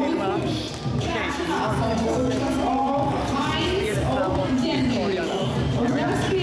filma. Och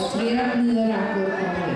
Hirap nila ako.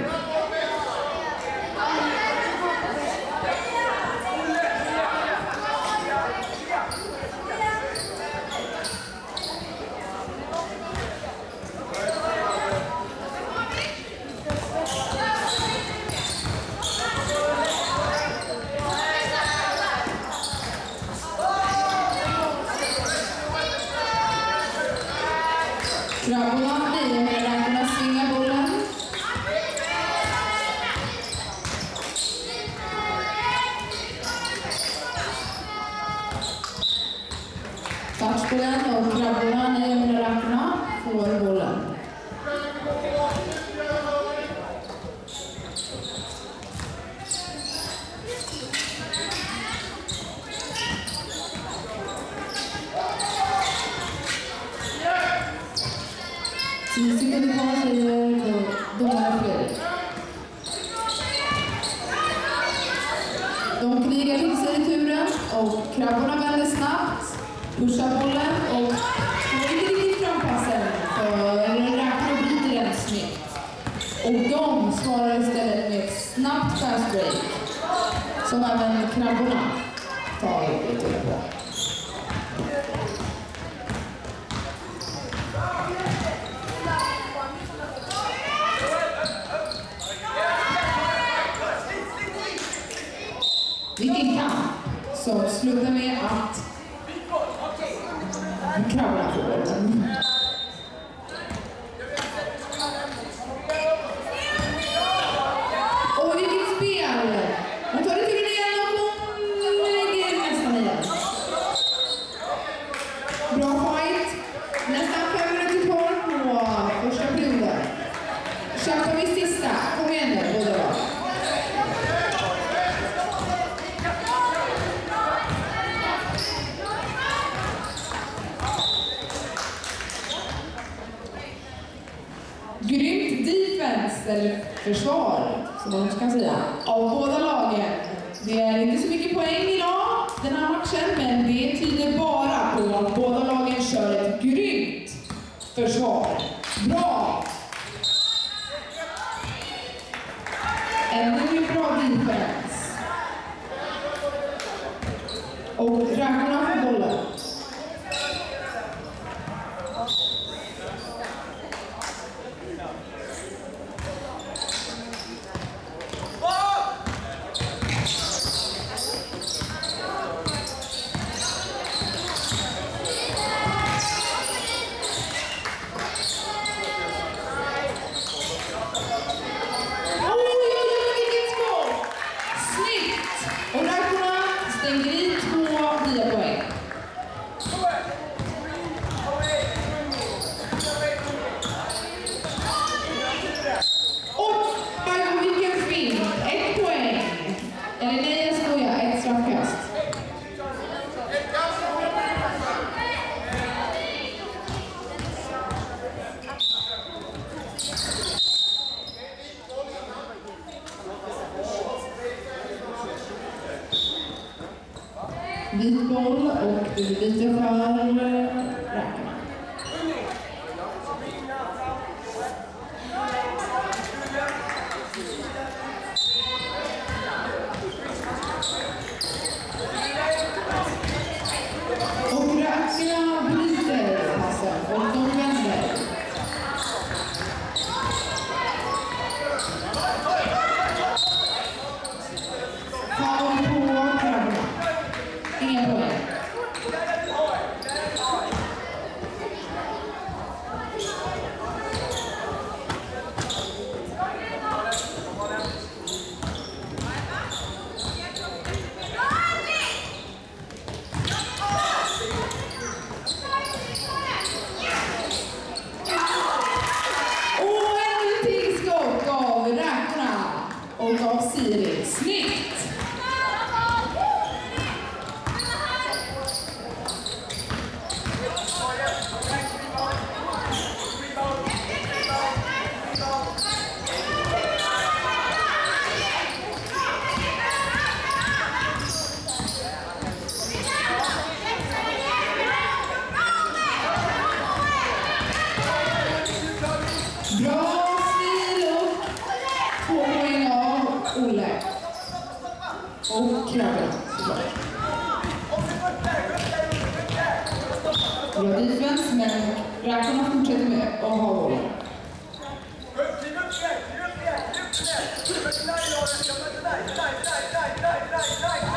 som även krabborna tar lite på. Vilken kamp som slutar med försvar, som man kanske kan säga, av och knöka såklart. Bra defense, men Rackarna fortsätter med att ha bollen. Right, right, right, right, right, right.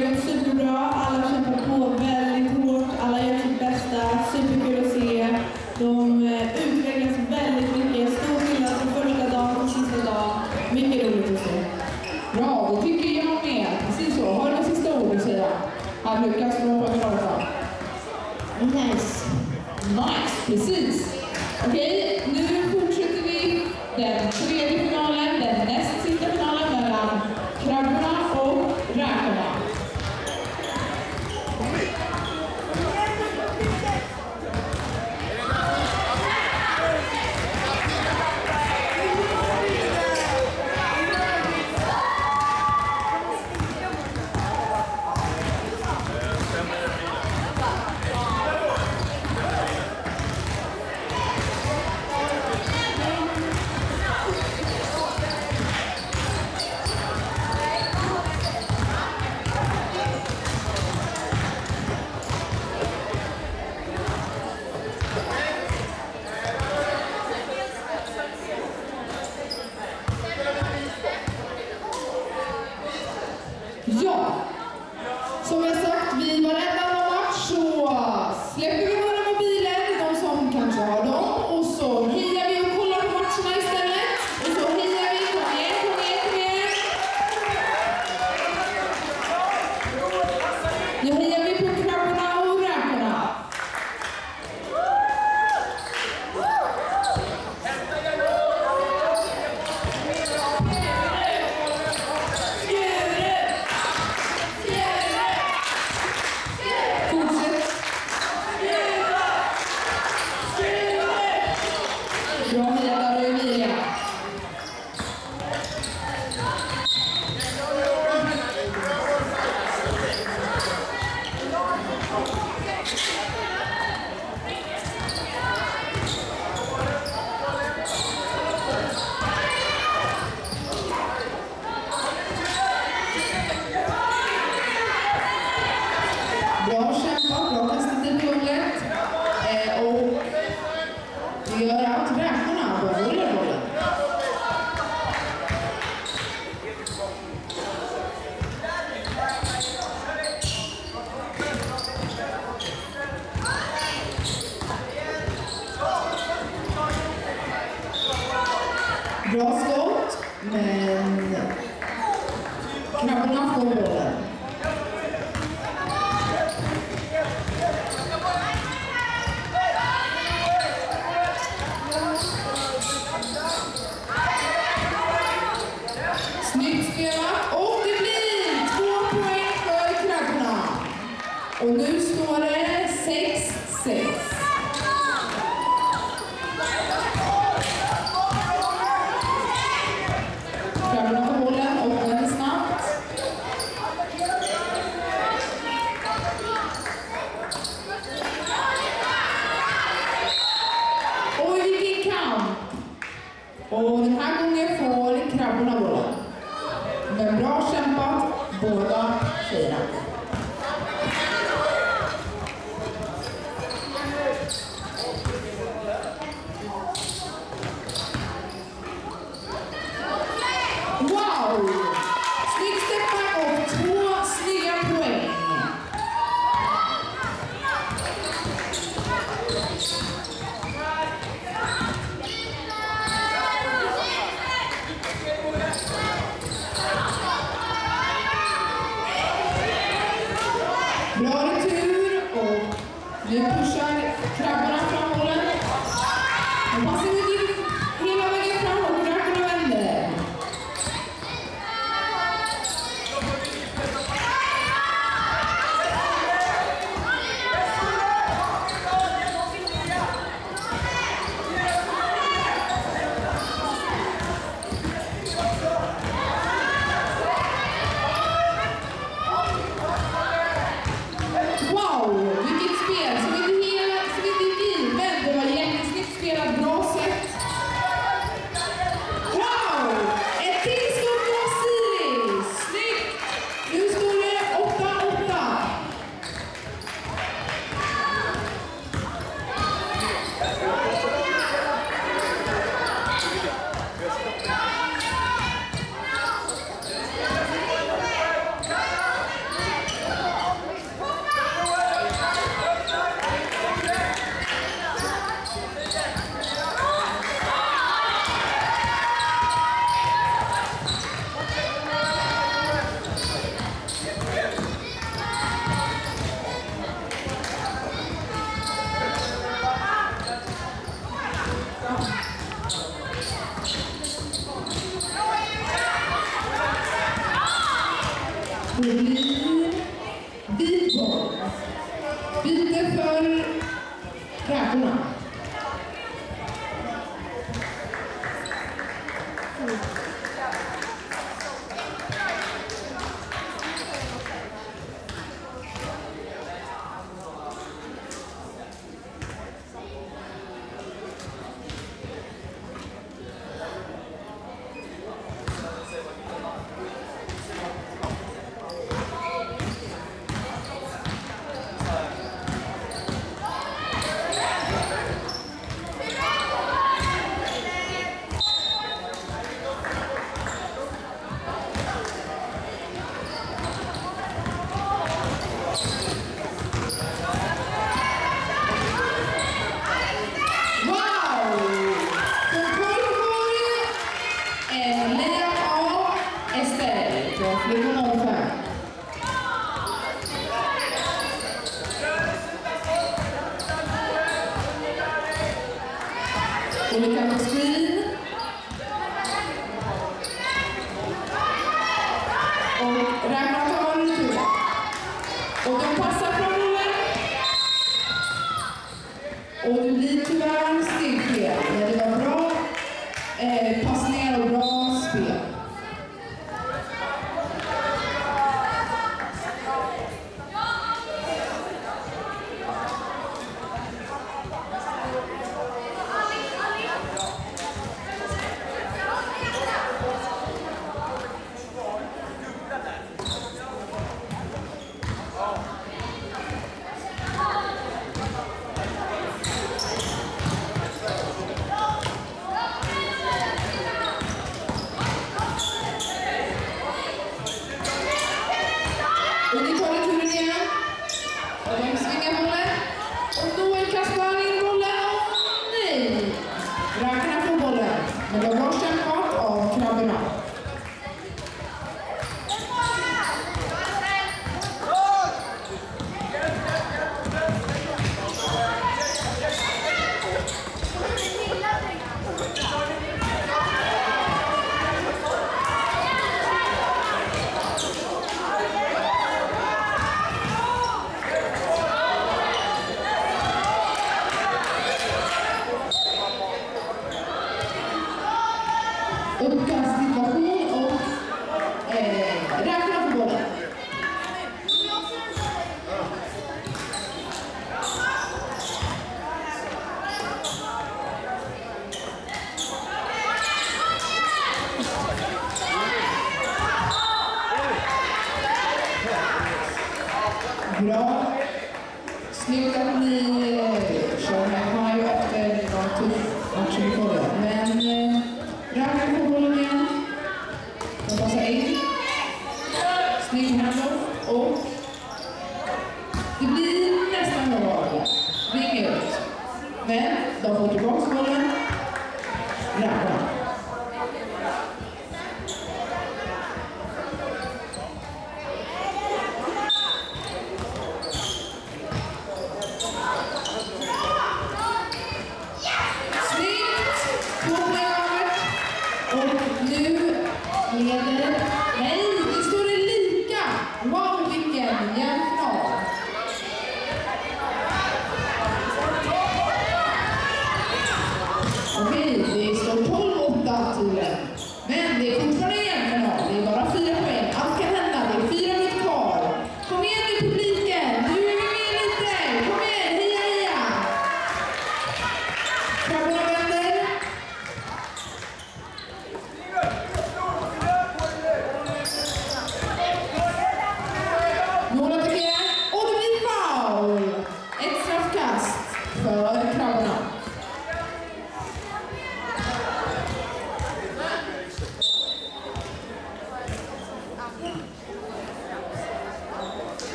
Thank you. Bra retur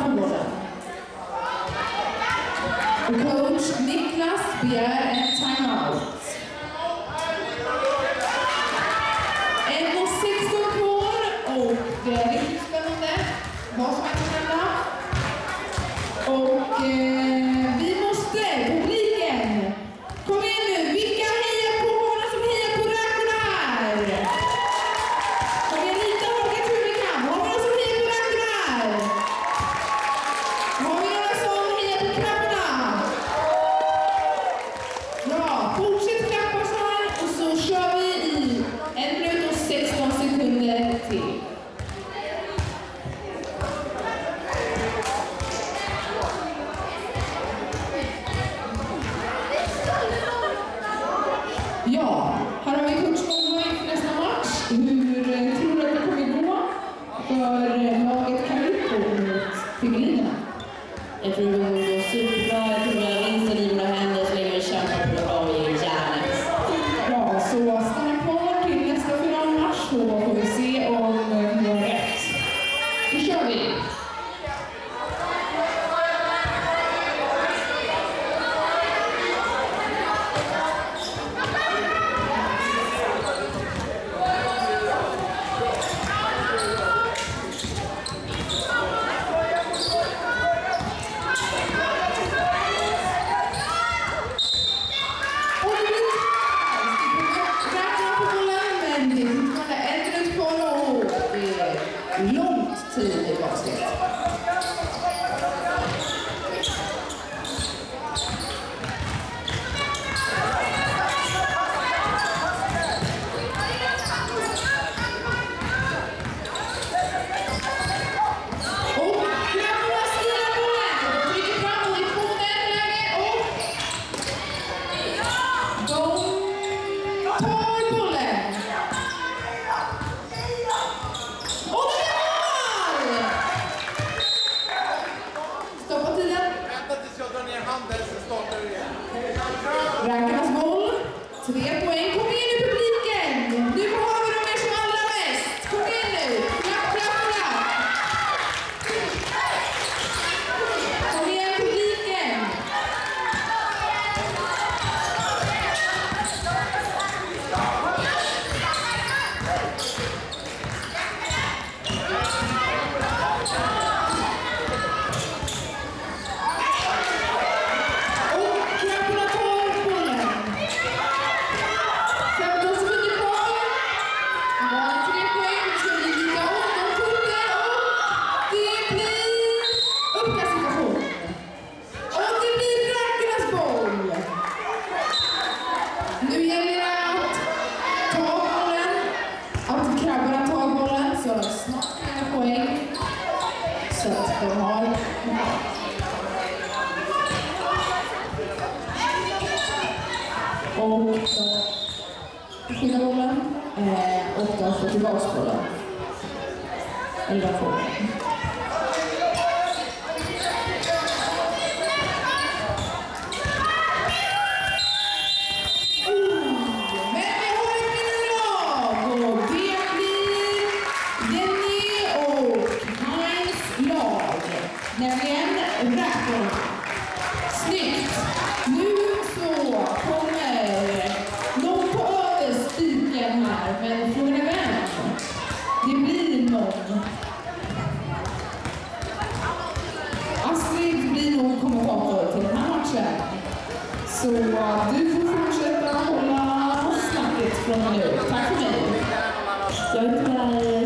krabborna får bollen. Och coach Niklas begär en timeout. 一分钟。Så du får fortsätta hålla snacket från nu. Tack för mig. Jag heter